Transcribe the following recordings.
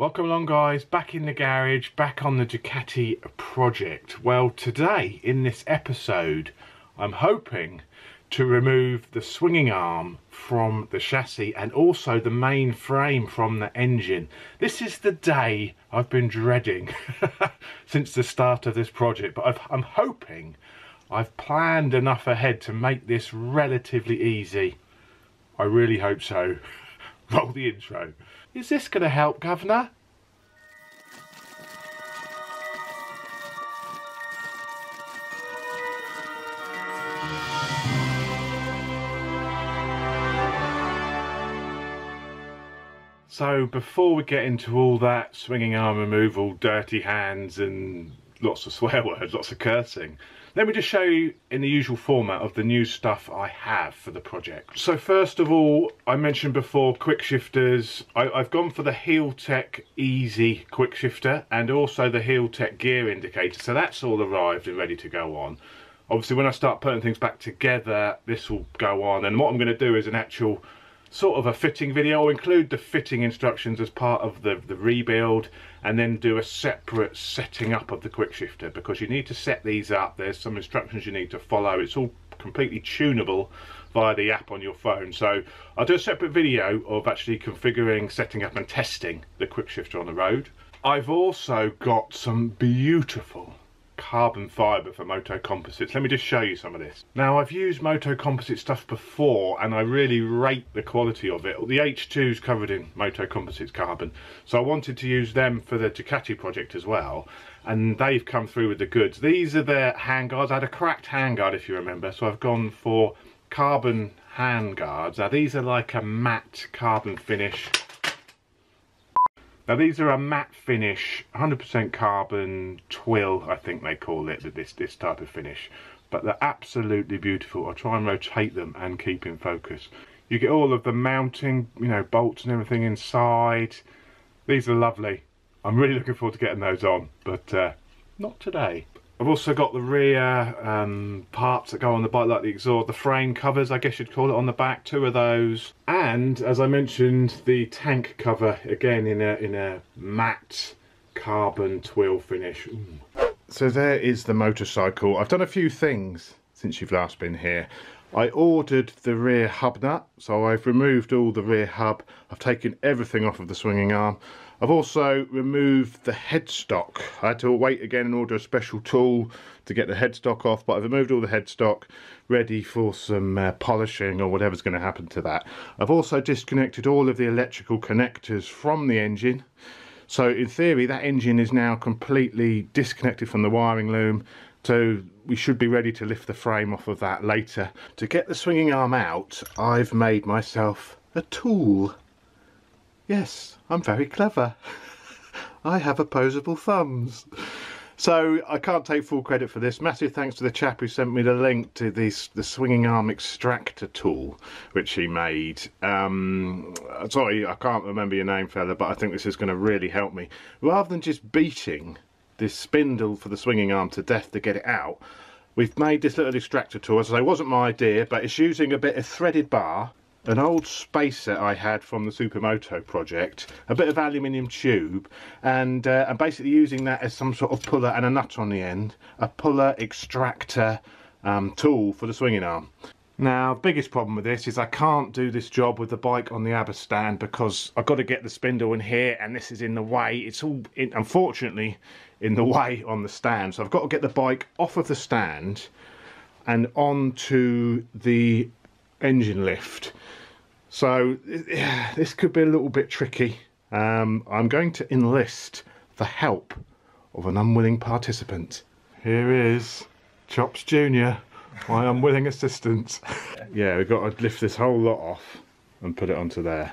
Welcome along guys, back in the garage, back on the Ducati project. Well today, in this episode, I'm hoping to remove the swinging arm from the chassis and also the main frame from the engine. This is the day I've been dreading since the start of this project, but I've, I'm hoping I've planned enough ahead to make this relatively easy. I really hope so. Roll the intro. Is this going to help, Governor? So before we get into all that swinging arm removal, dirty hands and lots of swear words, lots of cursing, let me just show you in the usual format of the new stuff I have for the project. So first of all, I mentioned before quick shifters. I, have gone for the HealTech Easy quick shifter and also the HealTech gear indicator. So that's all arrived and ready to go on. Obviously when I start putting things back together, this will go on. And what I'm going to do is an actual sort of a fitting video. I'll include the fitting instructions as part of the, the rebuild and then do a separate setting up of the quick shifter because you need to set these up. There's some instructions you need to follow. It's all completely tunable via the app on your phone. So I'll do a separate video of actually configuring, setting up and testing the quick shifter on the road. I've also got some beautiful carbon fibre for Moto Composites. Let me just show you some of this. Now I've used Moto Composite stuff before and I really rate the quality of it. The H2 is covered in Moto Composites carbon so I wanted to use them for the Ducati project as well and they've come through with the goods. These are their handguards. I had a cracked handguard if you remember so I've gone for carbon handguards. Now these are like a matte carbon finish now these are a matte finish, 100% carbon twill, I think they call it, this, this type of finish. But they're absolutely beautiful. I'll try and rotate them and keep in focus. You get all of the mounting, you know, bolts and everything inside. These are lovely. I'm really looking forward to getting those on, but uh, not today. I've also got the rear um, parts that go on the bike, like the exhaust, the frame covers, I guess you'd call it, on the back, two of those. And, as I mentioned, the tank cover, again in a, in a matte carbon twill finish. Ooh. So there is the motorcycle. I've done a few things since you've last been here. I ordered the rear hub nut, so I've removed all the rear hub. I've taken everything off of the swinging arm. I've also removed the headstock. I had to wait again and order a special tool to get the headstock off, but I've removed all the headstock, ready for some uh, polishing or whatever's going to happen to that. I've also disconnected all of the electrical connectors from the engine. So in theory, that engine is now completely disconnected from the wiring loom. So we should be ready to lift the frame off of that later. To get the swinging arm out, I've made myself a tool. Yes, I'm very clever. I have opposable thumbs. So I can't take full credit for this. Massive thanks to the chap who sent me the link to this the swinging arm extractor tool, which he made. Um, sorry, I can't remember your name, fella, but I think this is going to really help me. Rather than just beating this spindle for the swinging arm to death to get it out, we've made this little extractor tool. As I say, it wasn't my idea, but it's using a bit of threaded bar an old spacer I had from the Supermoto project, a bit of aluminium tube, and uh, I'm basically using that as some sort of puller and a nut on the end, a puller extractor um, tool for the swinging arm. Now, the biggest problem with this is I can't do this job with the bike on the ABBA stand because I've got to get the spindle in here and this is in the way. It's all, in, unfortunately, in the way on the stand. So I've got to get the bike off of the stand and onto the engine lift. So this could be a little bit tricky. Um, I'm going to enlist the help of an unwilling participant. Here is Chops Jr., my unwilling assistance. yeah, we've got to lift this whole lot off and put it onto there.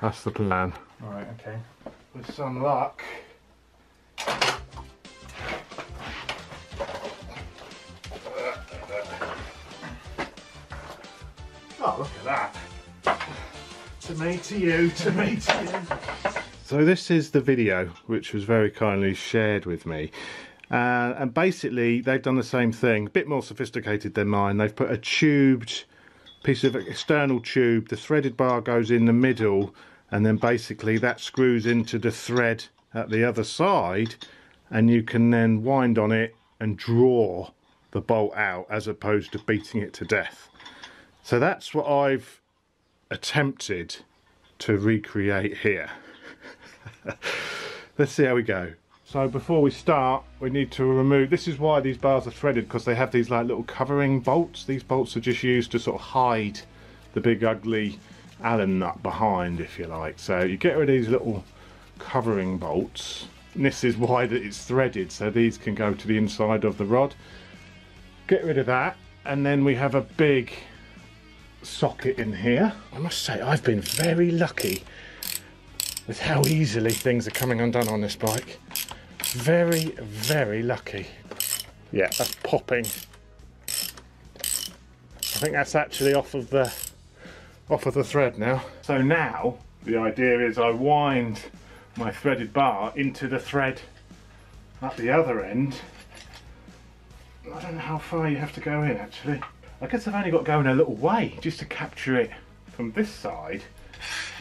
That's the plan. Alright, okay. With some luck, Oh, look at that. To me, to you, to me, to you. So this is the video which was very kindly shared with me. Uh, and basically they've done the same thing, a bit more sophisticated than mine. They've put a tubed piece of external tube, the threaded bar goes in the middle and then basically that screws into the thread at the other side and you can then wind on it and draw the bolt out as opposed to beating it to death. So that's what I've attempted to recreate here. Let's see how we go. So before we start, we need to remove, this is why these bars are threaded, because they have these like little covering bolts. These bolts are just used to sort of hide the big ugly Allen nut behind, if you like. So you get rid of these little covering bolts. And this is why that it's threaded, so these can go to the inside of the rod. Get rid of that, and then we have a big socket in here. I must say, I've been very lucky with how easily things are coming undone on this bike. Very, very lucky. Yeah, that's popping. I think that's actually off of the off of the thread now. So now the idea is I wind my threaded bar into the thread at the other end. I don't know how far you have to go in actually. I guess I've only got going a little way just to capture it from this side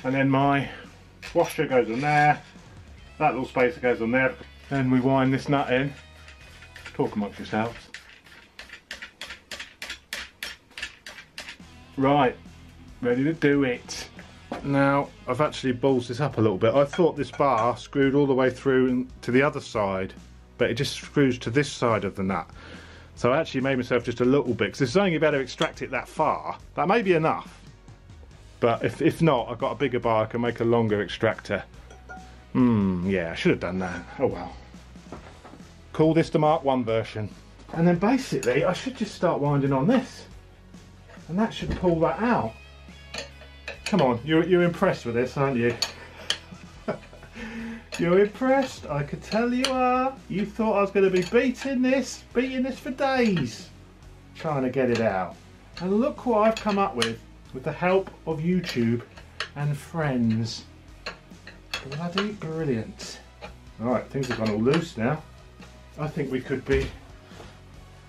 and then my washer goes on there that little spacer goes on there then we wind this nut in talk amongst yourselves right ready to do it now I've actually ballsed this up a little bit I thought this bar screwed all the way through to the other side but it just screws to this side of the nut so I actually made myself just a little bit, because it's only to extract it that far. That may be enough. But if, if not, I've got a bigger bar, I can make a longer extractor. Hmm, yeah, I should have done that. Oh well. Call this the Mark 1 version. And then basically, I should just start winding on this. And that should pull that out. Come on, you're, you're impressed with this, aren't you? You're impressed? I could tell you are. You thought I was going to be beating this, beating this for days, trying to get it out. And look what I've come up with, with the help of YouTube and friends. Bloody brilliant. Alright, things have gone all loose now. I think we could be,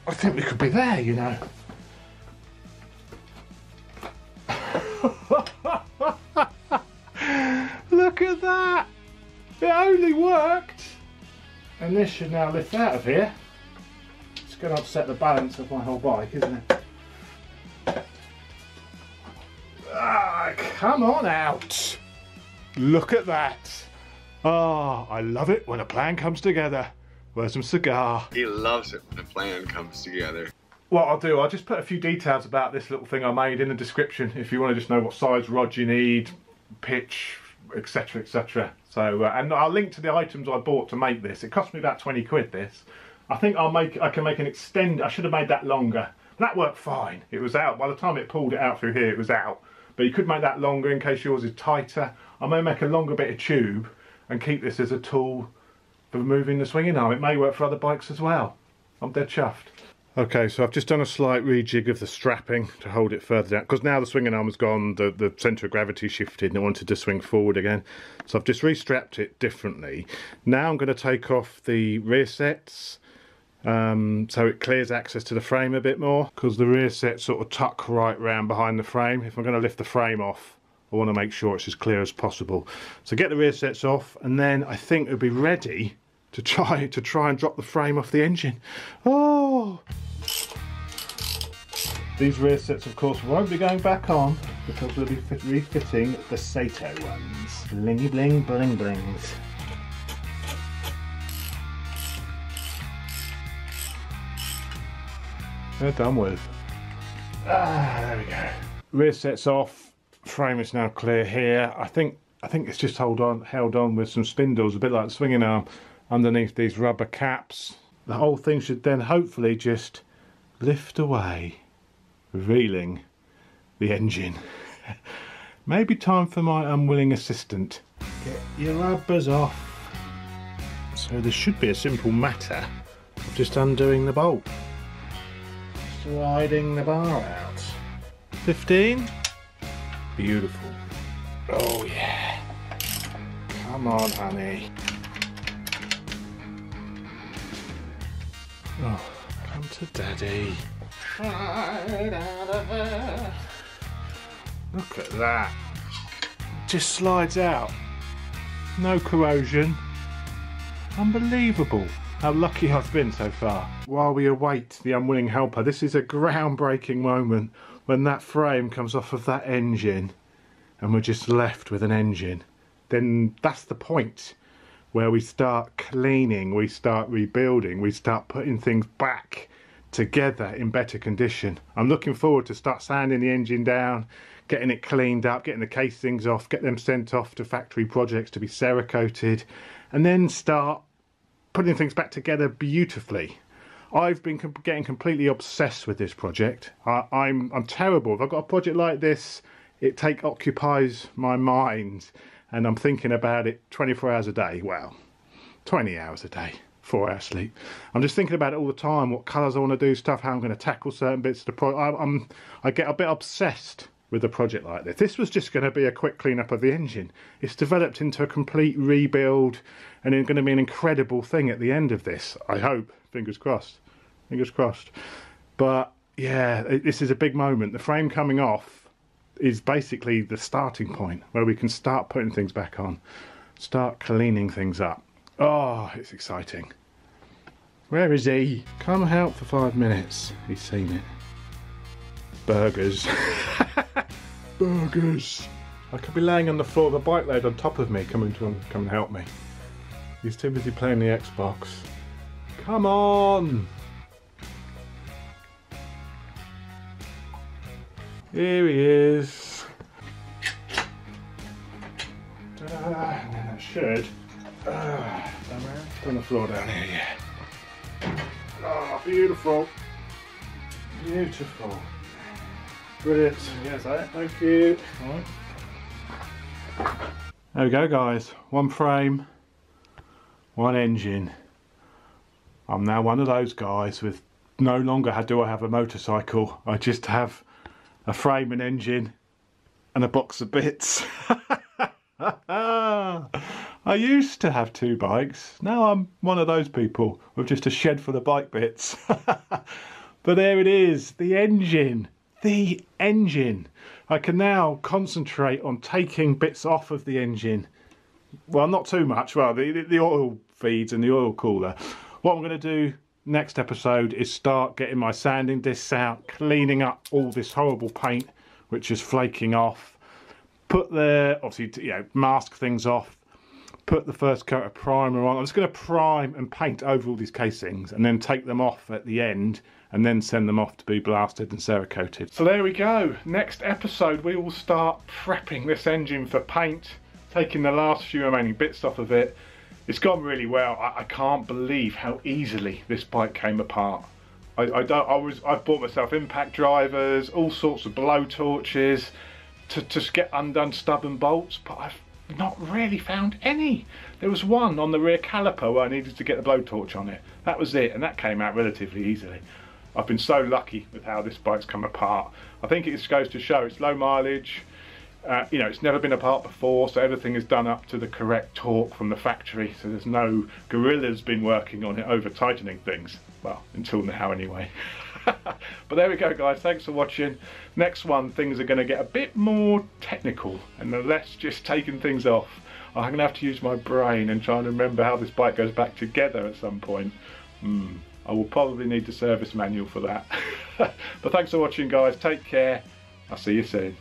I think we could be there, you know. Look at that! It only worked! And this should now lift out of here. It's going to upset the balance of my whole bike, isn't it? Ah, come on out! Look at that! Ah, oh, I love it when a plan comes together. Where's some cigar? He loves it when a plan comes together. What I'll do, I'll just put a few details about this little thing I made in the description if you want to just know what size rod you need, pitch, etc etc so uh, and I'll link to the items I bought to make this it cost me about 20 quid this I think I'll make I can make an extend I should have made that longer that worked fine it was out by the time it pulled it out through here it was out but you could make that longer in case yours is tighter I may make a longer bit of tube and keep this as a tool for moving the swinging arm it may work for other bikes as well I'm dead chuffed Okay, so I've just done a slight rejig of the strapping to hold it further down because now the swinging arm has gone, the, the centre of gravity shifted and it wanted to swing forward again. So I've just restrapped it differently. Now I'm going to take off the rear sets um, so it clears access to the frame a bit more because the rear sets sort of tuck right round behind the frame. If I'm going to lift the frame off, I want to make sure it's as clear as possible. So get the rear sets off and then I think it'll be ready to try to try and drop the frame off the engine. Oh! These rear sets of course won't be going back on because we'll be refitting the Sato ones. Blingy bling bling blings. They're done with. Ah, there we go. Rear sets off, frame is now clear here. I think I think it's just hold on held on with some spindles, a bit like the swinging arm underneath these rubber caps. The whole thing should then hopefully just lift away, revealing the engine. Maybe time for my unwilling assistant. Get your rubbers off. So this should be a simple matter of just undoing the bolt. Sliding the bar out. 15? Beautiful. Oh yeah. Come on honey. Oh, come to daddy. Look at that. just slides out. No corrosion. Unbelievable how lucky I've been so far. While we await the unwilling helper, this is a groundbreaking moment when that frame comes off of that engine and we're just left with an engine. Then that's the point where we start cleaning, we start rebuilding, we start putting things back together in better condition. I'm looking forward to start sanding the engine down, getting it cleaned up, getting the casings off, get them sent off to factory projects to be cerakoted, and then start putting things back together beautifully. I've been getting completely obsessed with this project. I, I'm I'm terrible. If I've got a project like this, it take occupies my mind, and I'm thinking about it 24 hours a day. Well, 20 hours a day, four hours sleep. I'm just thinking about it all the time. What colours I want to do, stuff, how I'm going to tackle certain bits of the project. I'm I get a bit obsessed with a project like this. This was just going to be a quick cleanup of the engine. It's developed into a complete rebuild and it's going to be an incredible thing at the end of this. I hope. Fingers crossed. Fingers crossed. But yeah, this is a big moment. The frame coming off is basically the starting point where we can start putting things back on, start cleaning things up. Oh, it's exciting. Where is he? Come help for five minutes. He's seen it. Burgers. Burgers. I could be laying on the floor with a bike laid on top of me coming to come and help me. He's too busy playing the Xbox. Come on! Here he is. Uh, and then I should. Uh, on the floor down here, yeah. Oh, beautiful. Beautiful. Brilliant. Yes, I. Thank you. There we go, guys. One frame, one engine. I'm now one of those guys with no longer how do I have a motorcycle. I just have a frame and engine and a box of bits. I used to have two bikes. Now I'm one of those people with just a shed full of bike bits. but there it is, the engine the engine. I can now concentrate on taking bits off of the engine. Well, not too much. Well, the, the oil feeds and the oil cooler. What I'm going to do next episode is start getting my sanding discs out, cleaning up all this horrible paint which is flaking off. Put the, obviously, you know, mask things off. Put the first coat of primer on. I'm just going to prime and paint over all these casings and then take them off at the end and then send them off to be blasted and cerakoted. So there we go. Next episode we will start prepping this engine for paint, taking the last few remaining bits off of it. It's gone really well. I, I can't believe how easily this bike came apart. I, I, don't. I was. I've bought myself impact drivers, all sorts of blow torches, to just get undone stubborn bolts, but I've not really found any. There was one on the rear caliper where I needed to get the blowtorch on it. That was it, and that came out relatively easily. I've been so lucky with how this bike's come apart. I think it just goes to show it's low mileage. Uh, you know, it's never been apart before, so everything is done up to the correct torque from the factory. So there's no gorillas been working on it over tightening things. Well, until now anyway. but there we go guys, thanks for watching. Next one, things are going to get a bit more technical and less just taking things off. I'm going to have to use my brain and try and remember how this bike goes back together at some point. Hmm. I will probably need the service manual for that. but thanks for watching guys, take care, I'll see you soon.